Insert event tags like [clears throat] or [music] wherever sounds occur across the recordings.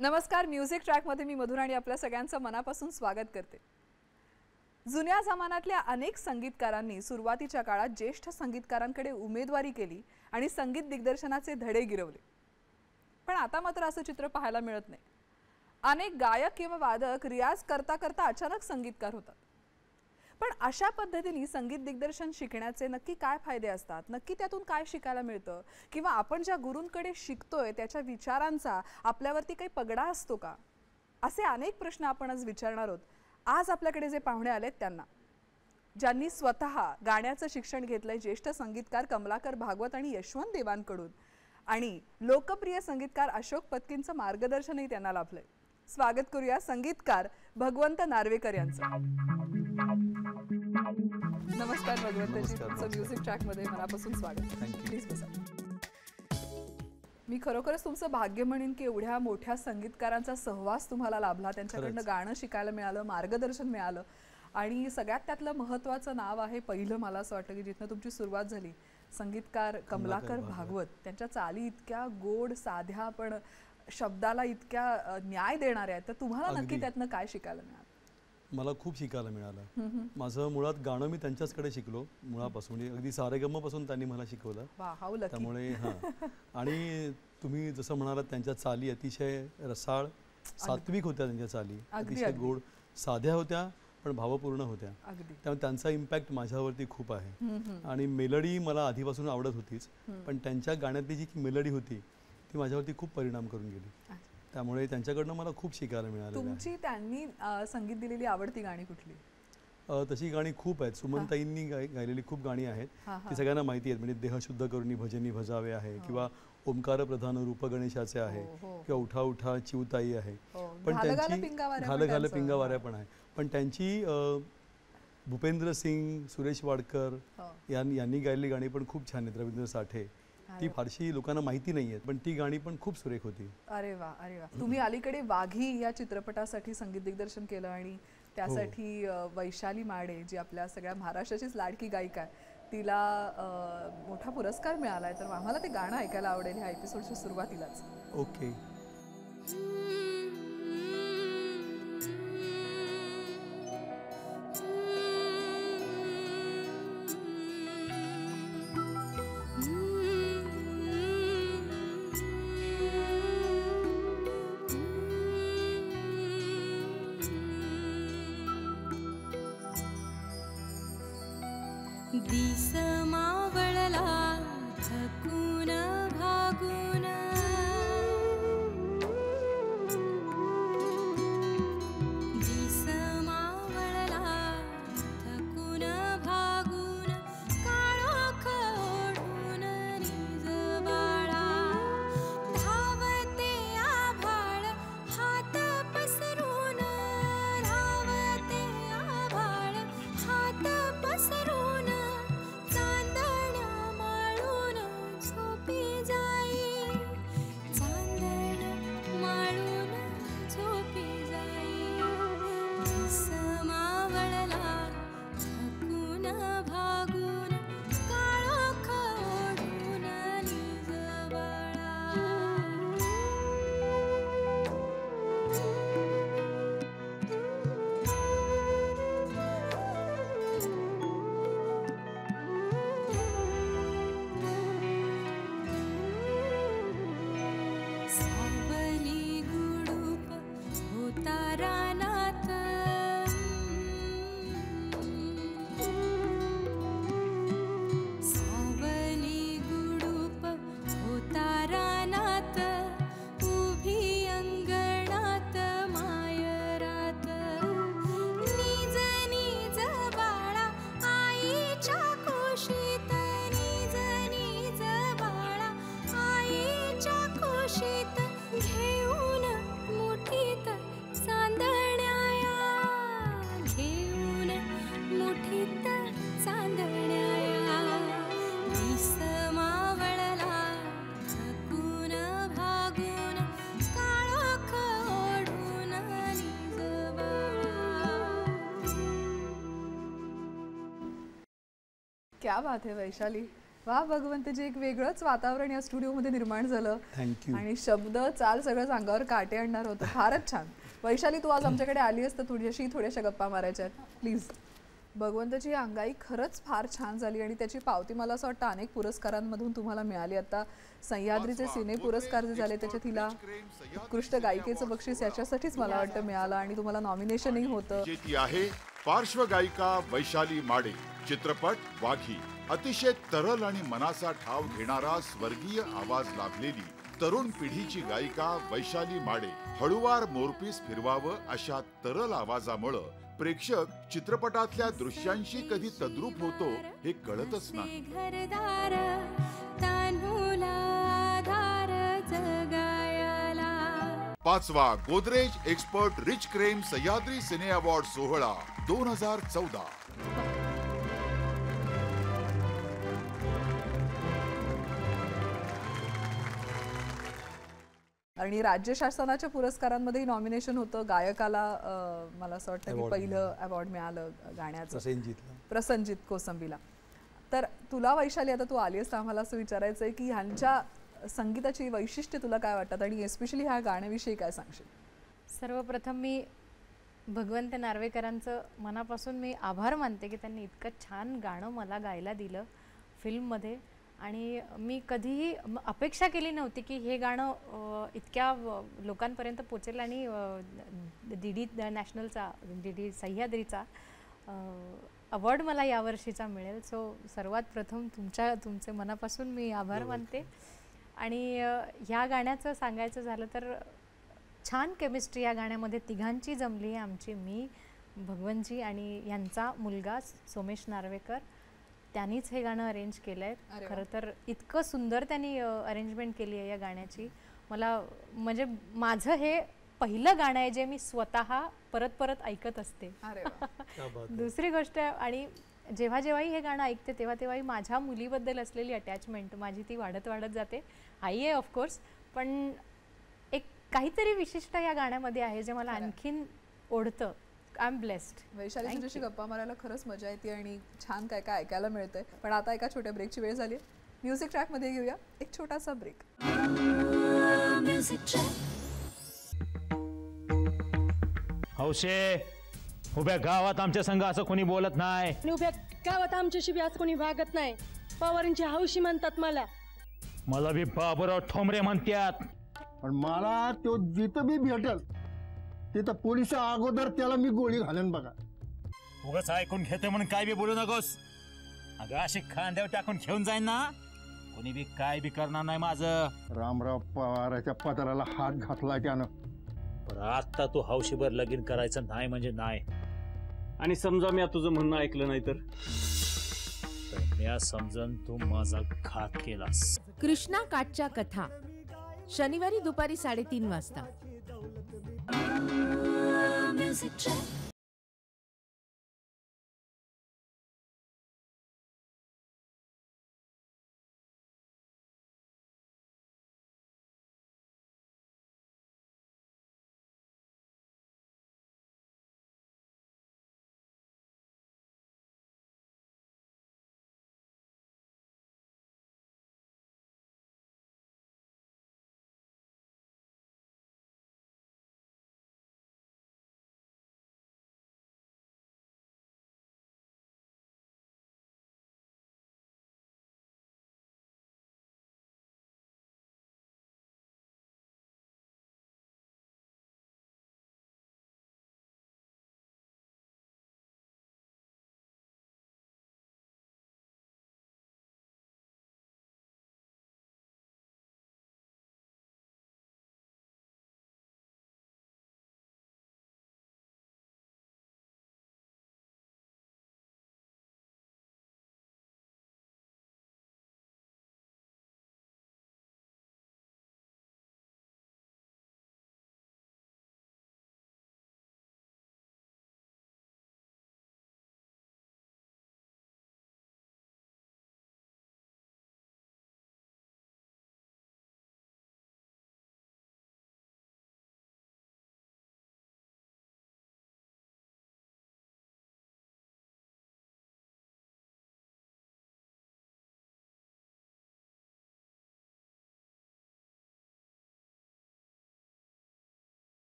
नमस्कार म्युझिक ट्रॅकमध्ये मी मधुराणी आपल्या सगळ्यांचं मनापासून स्वागत करते. जुन्या जमान्यातल्या अनेक संगीतकारांनी सुरुवातीच्या काळात ज्येष्ठ संगीतकारांकडे उमेदवारी केली आणि संगीत दिग्दर्शनाचे धडे गिरवले. पण आता मात्र असं चित्र पाहायला मिळत नाही. अनेक गायक किंवा वादक रियाज करता करता अचानक संगीतकार होतात. पण अशा पद्धतीने संगीत दिग्दर्शन शिकण्याचे नक्की काय फायदे असतात? नक्की त्यातून काय शिकायला मिळतं? किंवा आपण ज्या गुरूंकडे शिकतोय त्याच्या विचारांचा आपल्यावरती काही पगडा असतो का? असे अनेक प्रश्न आपण आज विचारणार आहोत. आज आपल्याकडे जे पाहुणे आलेत त्यांना. ज्यांनी स्वतः गाण्याचं शिक्षण घेतलंय ज्येष्ठ संगीतकार कमलाकर भागवत आणि यशवंत देवांकडून. आणि लोकप्रिय संगीतकार अशोक पत्कींचं मार्गदर्शनही त्यांना लाभलंय. स्वागत करूया संगीतकार भगवंत नार्वेकर यांचं. नमस्कार भगवंतजी तुमचं म्युझिक ट्रॅकमध्ये मनापासून स्वागत. प्लीज बसा मी खरोखरच तुमचं भाग्य म्हणेन की एवढ्या मोठ्या संगीतकारांचा सहवास तुम्हाला लाभला. त्यांच्याकडनं. गाणं शिकायला मिळालं मार्गदर्शन मिळालं आणि सगळ्यात त्यातलं महत्त्वाचं नाव आहे पहिलं मला असं वाटतं की जिथनं तुमची सुरुवात झाली. संगीतकार कमलाकर भागवत. त्यांच्या चाली इतक्या गोड साध्या पण शब्दाला इतक्या न्याय देणाऱ्या आहेत. तर तुम्हाला नक्की. त्यातनं काय शिकायला मिळालं? मला खूप शिकायला मिळालं. माझं मुळात गाणं मी त्यांच्याचकडे शिकलो मुळापासून. म्हणजे अगदी सारेगमपासून त्यांनी मला शिकवलं. त्यामुळे हां. आणि तुम्ही जसं म्हणालात त्यांच्या चाली अतिशय रसाळ सात्विक होत्या त्यांच्या चाली. अगदी, अतिशय. गोड साध्या होत्या पण भावपूर्ण होत्या. त्यामुळे त्यांचा इम्पॅक्ट माझ्यावरती खूप आहे. आणि मेलडी मला आधीपासून आवडत होतीच. पण त्यांच्या गाण्यातली जी मेलडी होती ती माझ्यावरती खूप परिणाम करून गेली. त्यामुळे त्यांच्याकडनं मला खूप शिकायला मिळालं तुमची त्यांनी संगीत दिलेली आवडती गाणी कुठली? तशी गाणी खूप आहेत. सुमनताईंनी गाय गायलेली खूप गाणी आहेत. हा, हा. ती सगळ्यांना माहिती आहेत. म्हणजे देह शुद्ध करुणी भजनी भजावे आहे किंवा ओंकार प्रधान रूप गणेशाचे आहे हो, हो. किंवा उठा उठा चिवताई आहे. हो, पण त्यांची घालं घालं त्यांचं, पिंगावाऱ्या हा. पण आहे. पण त्यांची भूपेंद्र सिंग सुरेश वाडकर हो. यांनी गायलेली गाणी पण खूप छान आहेत. रवींद्र साठे. ती फारशी लोकांना माहिती नाही आहेत पण ती गाणी पण खूप सुरेख होती. अरे वा अरे वा. तुम्ही अलीकडे वाघी या चित्रपटासाठी संगीत दिग्दर्शन केलं आणि त्यासाठी हो. वैशाली माडे जी आपल्या सगळ्या महाराष्ट्राचीच लाडकी गायिका आहे तिला मोठा पुरस्कार मिळालाय. तर आम्हाला ते गाणं ऐकायला आवडेल ह्या एपिसोडच्या सुरुवातीलाच. ओके. क्या बात है वैशाली. वा भगवंतजी एक वेगळंच वातावरण या स्टुडिओमध्ये निर्माण झालं. थँक्यू आणि शब्द चाल सगळं अंगावर काटे आणणार होतं. फारच छान. वैशाली तू आज आमच्याकडे आली असतं तुझ्याशी थोड्याशा गप्पा मारायच्या प्लीज भगवंताची अंगाई खरंच फार छान झाली आणि त्याची पावती मला असं वाटतं अनेक पुरस्कारांमधून तुम्हाला मिळाली. आता सह्याद्रीचे सिने पुरस्कार जे झाले त्याच्यात तिला उत्कृष्ट गायिकेचं बक्षीस याच्यासाठीच मला वाटतं मिळालं आणि तुम्हाला नॉमिनेशनही होतं. जे ती आहे. पार्श्वगायिका वैशाली माडे. चित्रपट वाघी. अतिशय तरल आणि मनाचा ठाव घेणारा स्वर्गीय आवाज लाभलेली तरुण पिढीची गायिका वैशाली माडे. हळुवार मोरपीस फिरवावं अशा तरल आवाजामुळं प्रेक्षक चित्रपटातल्या दृश्यांशी कधी तद्रूप होतो हे कळतच नाही. पाचवा Godrej expert rich cream Sahyadri cine award सोहळा दोन हजार चौदा. आणि राज्य शासनाच्या पुरस्कारांमध्येही नॉमिनेशन होतं गायकाला अं, मला असं वाटतं की Award पहिलं अवॉर्ड मिळालं गाण्याचं. प्रसंजित कोसंबीला. तर तुला वैशाली आता तू आली असता आम्हाला असं विचारायचं आहे की ह्यांच्या संगीताची वैशिष्ट्य तुला काय वाटतात? आणि एस्पेशली ह्या गाण्याविषयी काय सांगशील? सर्वप्रथम मी भगवंत नार्वेकरांचं मनापासून मी आभार मानते की त्यांनी इतकं छान गाणं मला गायला दिलं फिल्ममध्ये. आणि मी कधीही म- अपेक्षा केली नव्हती की हे गाणं इतक्या लोकांपर्यंत पोचेल आणि डी डी नॅशनलचा डी डी सह्याद्रीचा अवॉर्ड मला यावर्षीचा मिळेल. सो सर्वात प्रथम तुमच्या तुमचे मनापासून मी आभार मानते. आणि ह्या गाण्याचं सांगायचं झालं तर छान केमिस्ट्री या गाण्यामध्ये तिघांची जमली आहे आमची मी भगवंतजी आणि यांचा मुलगा सोमेश नार्वेकर. त्यांनीच हे गाणं अरेंज केलं आहे. खरं तर इतकं सुंदर त्यांनी अरेंजमेंट केली आहे या गाण्याची. मला म्हणजे माझं हे पहिलं गाणं आहे जे मी स्वतः परत परत ऐकत असते. [laughs] दुसरी गोष्ट आणि जेव्हा जेव्हाही हे गाणं ऐकते तेव्हा तेव्हाही माझ्या मुलीबद्दल असलेली अटॅचमेंट माझी ती वाढत वाढत जाते. आई आहे ऑफकोर्स पण एक काहीतरी विशिष्ट या गाण्यामध्ये आहे जे मला. आणखीन ओढतं. आय एम ब्लेस्ड वैशाली तुझ्याशी. गप्पा मारायला खरंच मजा येते आणि छान काय काय ऐकायला मिळतंय. पण आता एका छोट्या ब्रेकची वेळ झाली. म्युझिक ट्रॅकमध्ये घेऊया. एक छोटासा ब्रेक हौशे! उभ्या गावात आमच्या संघ असं कोणी बोलत नाही. आणि उभ्या गावात आमच्याशी बी आज कोणी वागत नाही. पवारांची हौशी म्हणतात मला. मला बी बाबूराव ठोंबरे म्हणतात. पण मला तो जिथं बी भेटल तिथं पोलीस अगोदर त्याला मी गोळी घालेन बघा. उगाच ऐकून घेते म्हणून काय बी बोलू नकोस. अगं अशी खांद्यावर टाकून घेऊन जाईन ना. कोणी बी काय बी करणार नाही माझं. रामराव पवाराच्या पत्राला हात घातला त्यानं. पण आता तू हौशीभर लगीन करायचं नाही म्हणजे नाही. आणि समजा मी तुझं म्हणणं ऐकलं नाही तर? तर म्या समजन तू माझा घात केलास. कृष्णा काठच्या कथा. शनिवारी दुपारी साडेतीन वाजता.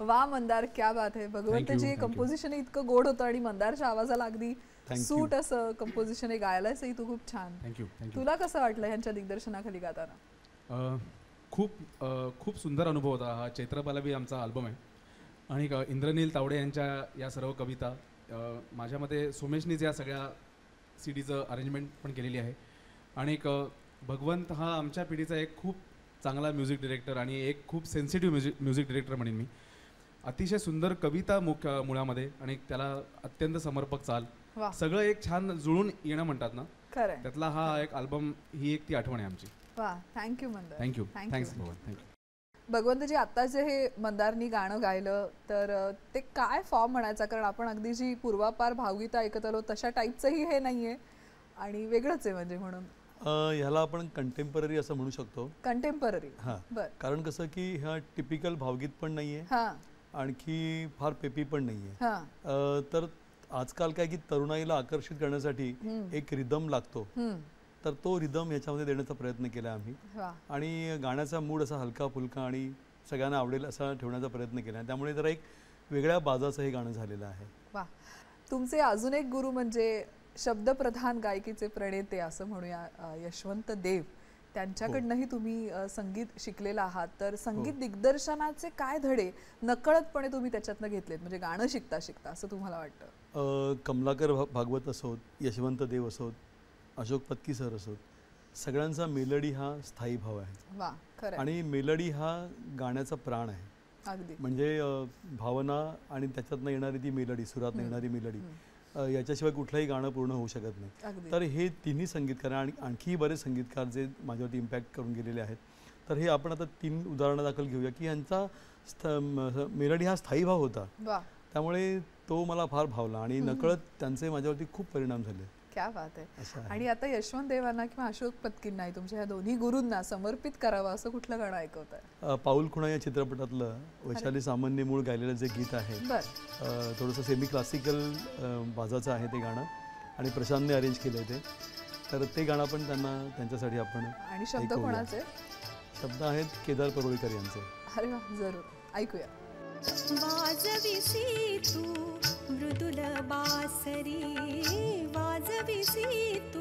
वा मंदार क्या बात आहे भगवंतजी कंपोजिशन इतकं गोड होतं आणि मंदारच्या आवाजाला अगदी. सूट असं कंपोजिशन आहे गायलासही तू खूप छान. थँक्यू तुला कसं वाटलं ह्यांच्या दिग्दर्शनाखाली गाताना? खूप खूप सुंदर अनुभव होता. हा चैत्रपालावी आमचा अल्बम आहे. आणि इंद्रनील तावडे यांच्या या सर्व कविता माझ्या मते सोमेशनीच या सगळ्या सी डीचं अरेंजमेंट पण केलेली आहे. आणि एक भगवंत हा आमच्या पिढीचा एक खूप चांगला म्युझिक डिरेक्टर आणि एक खूप सेन्सिटिव्ह म्युझिक म्युझिक डिरेक्टर म्हणेन मी. अतिशय सुंदर कविता मुख्य मुळामध्ये आणि त्याला अत्यंत समर्पक चाल. सगळं एक छान जुळून येणं म्हणतात ना? त्यातला हा एक अल्बम ही एक ती आठवण आहे आमची. वा thank you Mandar thank you thanks. भगवान. थँक्यू भगवंतजी आता जे हे मंदारनी गाणं गायलं तर ते काय फॉर्म म्हणायचा? कारण आपण अगदी जी पूर्वापार भावगीतं ऐकत आलो तशा टाईपचंही हे नाहीये. आणि वेगळंच आहे म्हणजे म्हणून. ह्याला आपण कंटेम्पररी असं म्हणू शकतो. कंटेम्पररी हां. कारण कसं की ह्या टिपिकल भावगीत पण नाही आहे हां. आणखी फार पेपी पण नाही आहे हां तर आजकाल काय की तरुणाईला आकर्षित करण्यासाठी. एक रिदम लागतो. तर तो रिदम याच्यामध्ये देण्याचा प्रयत्न केला आम्ही. आणि गाण्याचा मूड असा हलका फुलका आणि सगळ्यांना आवडेल असा ठेवण्याचा प्रयत्न केला. त्यामुळे जरा एक वेगळ्या बाजाचं हे गाणं झालेलं आहे. तुमचे अजून एक गुरु म्हणजे शब्दप्रधान गायकीचे प्रणेते असं म्हणूया यशवंत देव. त्यांच्याकडनंही तुम्ही अ, संगीत शिकलेलं आहात. तर संगीत दिग्दर्शनाचे काय धडे नकळतपणे तुम्ही त्याच्यातनं घेतलेत? म्हणजे गाणं शिकता शिकता असं तुम्हाला वाटतं? कमलाकर भागवत असोत यशवंत देव असोत अशोक पत्की सर असोत सगळ्यांचा मेलडी हा स्थायी भाव आहे. वा खरं आहे. आणि मेलडी हा गाण्याचा प्राण आहे. अगदी. म्हणजे भावना आणि त्याच्यातनं येणारी ती मेलडी सुरातनं. येणारी मेलडी याच्याशिवाय कुठलंही गाणं पूर्ण होऊ शकत नाही. तर हे तिन्ही संगीतकार आणि आणखीही बरेच संगीतकार जे माझ्यावरती इम्पॅक्ट करून गेलेले आहेत. तर हे आपण आता तीन उदाहरणं दाखल घेऊया की यांचा मेलडी हा स्थायी भाव होता. त्यामुळे तो मला फार भावला आणि. नकळत त्यांचे माझ्यावरती खूप परिणाम झाले. क्या बात आहे. आणि आता यशवंत देवांना किंवा अशोक पत्कींना तुमच्या ह्या दोन्ही गुरूंना समर्पित करावं असं कुठलं गाणं ऐकवत आहे पाऊल खुणा या चित्रपटातलं वैशाली सामान्य मूळ गायलेलं जे गीत आहे थोडंसं सेमी क्लासिकल बाजाचं आहे ते गाणं आणि प्रशांतने अरेंज केलं आहे ते. तर ते गाणं पण त्यांना त्यांच्यासाठी आपण आणि शब्द. कोणाचे? शब्द आहेत केदार परोळीकर यांचे. अरे वा जरूर. ऐकूया. वाजविसी तू मृदुल तू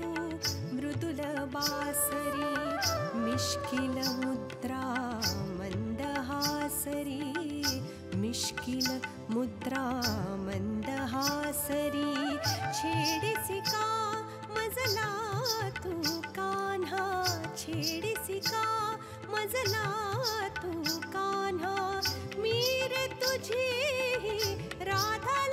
मृदुल बासरी मिश्किल मुद्रा मंदहासरी। मिश्किल मुद्रा मंदहासरी। छेडसी का मजला तू कान्हा। छेडसी का मजला तू कान्हा। मीर तुझी राधाला जरी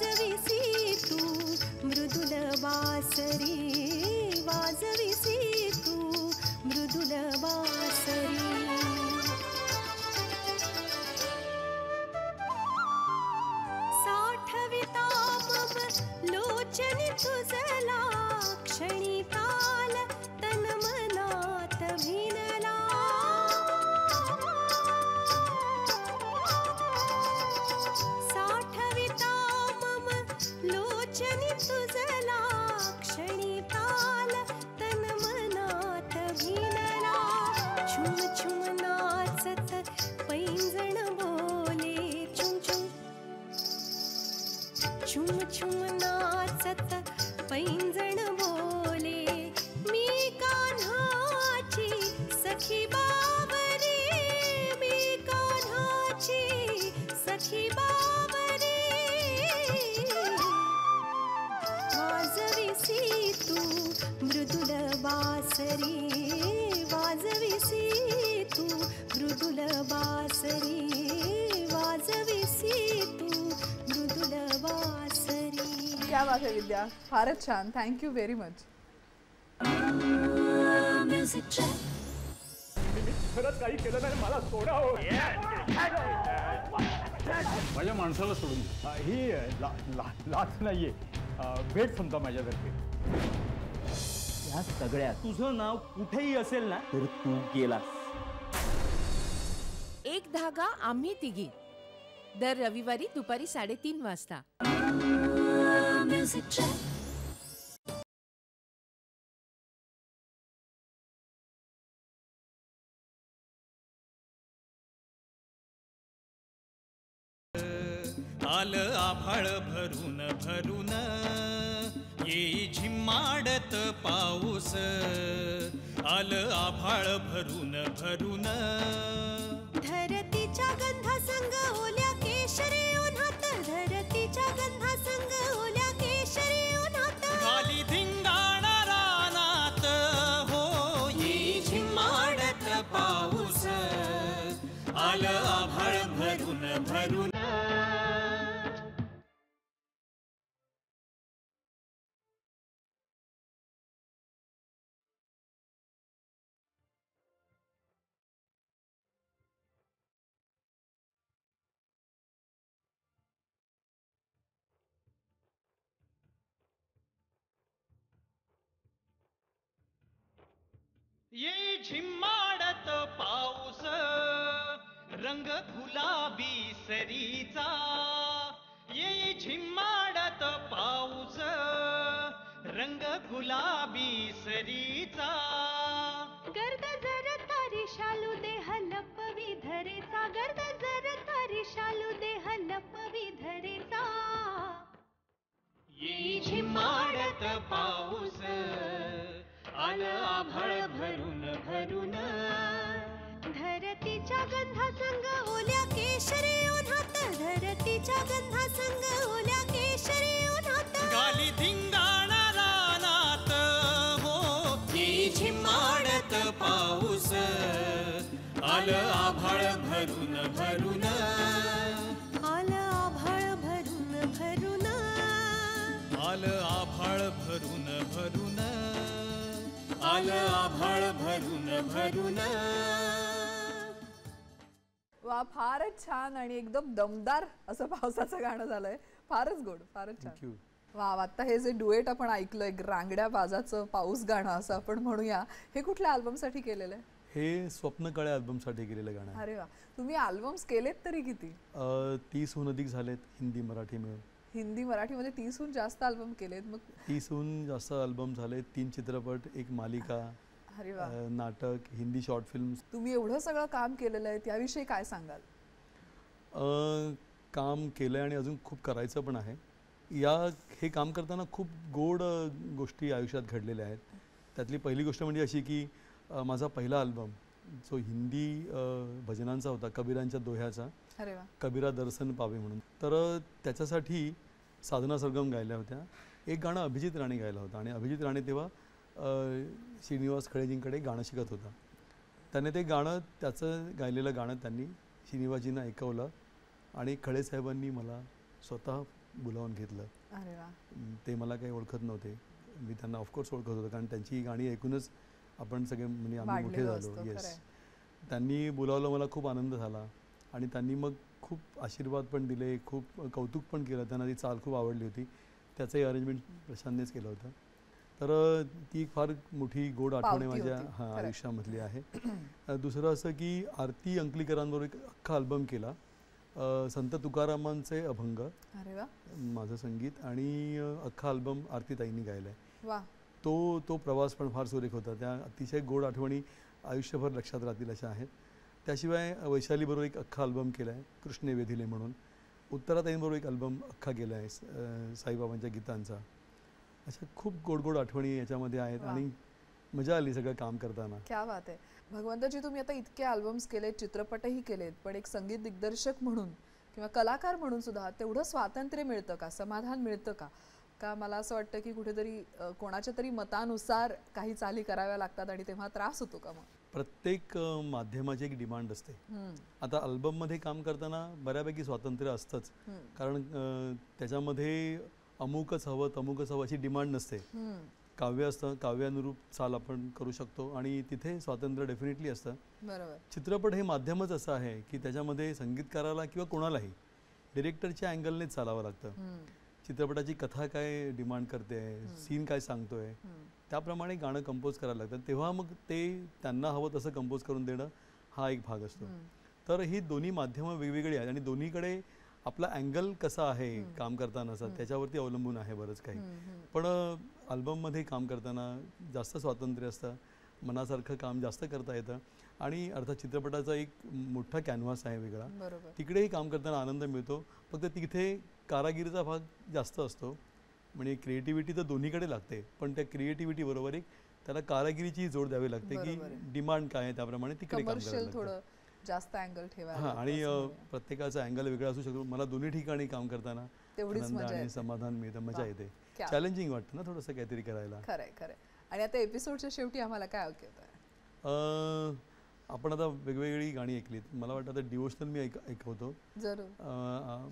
वाजविसि तु मृदुलवासरी वाजविसि तु मृदुलवासरी साठविता मम लोचनि सा सखी बावरी वाजविसी तू मृदुल बासरी. वाजविसी तू मृदुल बासरी. वाजविसी तू मृदुल बासरी. क्या बात आहे विद्या? फारच छान. थँक्यू व्हेरी मच खरंच काही केलं नाही मला सोडा हो. माझ्या माणसाला सोडून. ही ला- ला- लाच नाहीये. भेट समजा माझ्यातर्फे. या सगळ्यात. तुझं नाव कुठेही असेल ना? तर तू गेलास. एक धागा आम्ही तिघी. दर रविवारी दुपारी साडेतीन वाजता. आलं आभाळ भरून भरून. येई झिम्माडत पाऊस. आलं आभाळ भरून भरून. धरतीच्या गंधा संग ओल्या केशरी उन्हात धरतीच्या ये झिम्माडत पाऊस रंग गुलाबी सरीचा. ये झिम्माडत पाऊस रंग गुलाबी सरीचा. गर्द जर तारी शालू देह लपवी धरेचा. गर्द जर तारी शालू देह लपवी धरेचा. ये झिम्माडत पाऊस आलं आभाळ भरून भरून. धरतीच्या गंधा संग ओल्या केशरी उन्हात धरतीच्या गंधा संग ओल्या केशरी उन्हात. गाली धिंगाणा रानात हो. ये झिम्माडत पाऊस. आलं आभाळ भरून भरून. आलं आभाळ भरून भरून. आलं आभाळ भरून भरून. आलं आभाळ भरून भरून. वा फारच छान आणि एकदम दमदार असं पावसाचं गाणं झालंय. फारच गोड फारच छान. थँक्यू वा आता हे जे डुएट आपण ऐकलंय रांगड्या बाजाचं पाऊस गाणं असं आपण म्हणूया हे कुठल्या अल्बमसाठी केलेलं आहे? हे स्वप्न कळ्या अल्बमसाठी केलेलं गाणं आहे. अरे वा तुम्ही अल्बम्स केलेत तरी किती? अ, तीसहून अधिक झालेत हिंदी मराठी मिळून. हिंदी मराठीमध्ये तीसहून जास्त अल्बम केलेत. मग तीसहून जास्त अल्बम झाले तीन चित्रपट एक मालिका अरे वा. नाटक हिंदी शॉर्ट फिल्म्स तुम्ही एवढं सगळं काम केलेलं आहे त्याविषयी काय सांगाल? अ, काम केलं आहे आणि अजून खूप करायचं पण आहे. या हे काम करताना खूप गोड अ, गोष्टी आयुष्यात घडलेल्या आहेत. त्यातली पहिली गोष्ट म्हणजे अशी की अ, माझा पहिला अल्बम जो हिंदी अ, भजनांचा होता कबीरांच्या दोह्याचा कबीरा दर्शन पावे म्हणून. तर त्याच्यासाठी साधना सरगम गायल्या होत्या. एक गाणं अभिजित राणे गायला होता आणि अभिजित राणे तेव्हा श्रीनिवास खळेजींकडे गाणं शिकत होता. त्याने ते गाणं त्याचं गायलेलं गाणं त्यांनी श्रीनिवासजींना ऐकवलं आणि खळे साहेबांनी मला स्वतः बोलावून घेतलं. अरे वा. अं, ते मला काही ओळखत नव्हते. मी त्यांना ऑफकोर्स ओळखत होतो कारण त्यांची ही गाणी ऐकूनच आपण सगळे म्हणजे आम्ही मोठे झालो. येस. त्यांनी बोलावलं मला खूप आनंद झाला. आणि त्यांनी मग खूप आशीर्वाद पण दिले खूप कौतुक पण केलं. त्यांना ती चाल खूप आवडली होती. त्याचंही अरेंजमेंट प्रशांतनेच केलं होतं. तर ती एक फार मोठी गोड आठवण माझ्या हां. आयुष्यामधली आहे. [clears throat] दुसरं असं की आरती अंकलीकरांबरोबर एक अख्खा अल्बम केला. संत तुकारामांचे अभंग. माझं संगीत आणि अख्खा अल्बम आरतीताईंनी गायला आहे तो तो प्रवास पण फार सुरेख होता. त्या अतिशय गोड आठवणी आयुष्यभर लक्षात राहतील अशा आहेत. त्याशिवाय वैशालीबरोबर एक अख्खा अल्बम केला आहे कृष्णे वेधिले म्हणून. उत्तराताईंबरोबर एक अल्बम अख्खा केला आहे साईबाबांच्या गीतांचा. अशा खूप गोड गोड आठवणी याच्यामध्ये आहेत. आणि मजा आली सगळं काम करताना. क्या बात आहे. भगवंतजी तुम्ही आता इतके अल्बम्स केलेत चित्रपटही केलेत पण एक संगीत दिग्दर्शक म्हणून किंवा कलाकार म्हणून सुद्धा तेवढं स्वातंत्र्य मिळतं का? समाधान मिळतं का? का मला असं वाटतं की कुठेतरी कोणाच्या तरी मतानुसार काही चाली कराव्या लागतात आणि तेव्हा त्रास होतो का मग? प्रत्येक माध्यमाची एक डिमांड असते. आता अल्बममध्ये काम करताना बऱ्यापैकी स्वातंत्र्य असतंच. कारण त्याच्यामध्ये अमुकच हवं तमुकच हवं अशी डिमांड नसते. काव्य असतं काव्यानुरूप चाल आपण करू शकतो आणि तिथे स्वातंत्र्य डेफिनेटली असतं चित्रपट हे माध्यमच असं आहे की त्याच्यामध्ये संगीतकाराला किंवा कोणालाही डिरेक्टरच्या अँगलनेच चालावं लागतं. चित्रपटाची कथा काय डिमांड करते सीन काय सांगतोय. त्याप्रमाणे गाणं कंपोज करायला लागतं तेव्हा मग ते त्यांना हवं तसं कंपोज करून देणं हा एक भाग असतो. तर ही दोन्ही माध्यमं वेगवेगळी आहेत आणि दोन्हीकडे आपला अँगल कसा आहे काम करतानाचा त्याच्यावरती अवलंबून आहे बरंच काही. पण अल्बममध्ये काम करताना जास्त स्वातंत्र्य असतं मनासारखं काम जास्त करता येतं आणि अर्थात चित्रपटाचा एक मोठा कॅनव्हास आहे वेगळा. तिकडेही काम करताना आनंद मिळतो फक्त तिथे कारागिरीचा भाग जास्त असतो म्हणजे क्रिएटिव्हिटी तर दोन्हीकडे लागते पण त्या क्रिएटिव्हिटी बरोबर एक त्याला कारागिरीची जोड द्यावी लागते की. डिमांड काय आहे त्याप्रमाणे तिकडे काम करायला जास्त अँगल ठेवायला हां आणि. प्रत्येकाचा अँगल वेगळा असू शकतो मला दोन्ही ठिकाणी काम करताना आनंद मजा आणि. समाधान मिळतं मजा. येते चॅलेंजिंग वाटतं ना थोडंसं काहीतरी करायला खरंय खरंय आणि आता एपिसोडच्या शेवटी आम्हाला काय अ, आपण आता वेगवेगळी गाणी ऐकलीत. मला वाटतं आता डिवोशनल मी ऐक ऐकवतो.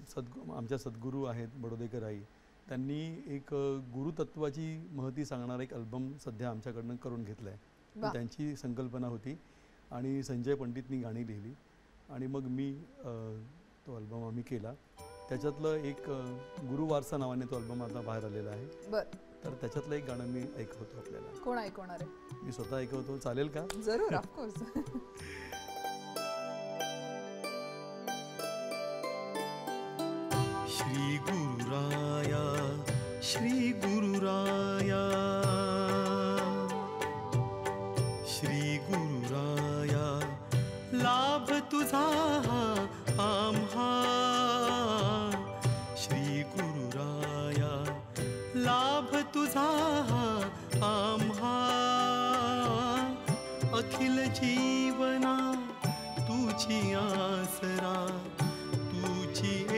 सद्गु आमच्या सद्गुरू आहेत बडोदेकर आई. त्यांनी एक गुरुतत्वाची महती सांगणारा एक अल्बम सध्या आमच्याकडनं करून घेतला आहे. त्यांची संकल्पना होती आणि संजय पंडितनी गाणी लिहिली. आणि मग मी तो अल्बम आम्ही केला. त्याच्यातलं एक गुरुवारसा नावाने तो अल्बम आता बाहेर आलेला आहे. बर. तर त्याच्यातलं एक गाणं मी ऐकवतो आपल्याला. कोण ऐकवणार आहे? मी स्वतः ऐकवतो. चालेल का? जरूर ऑफकोर्स श्री गुरुराया श्री गुरुराया. जीवना तुझी आसरा तुझी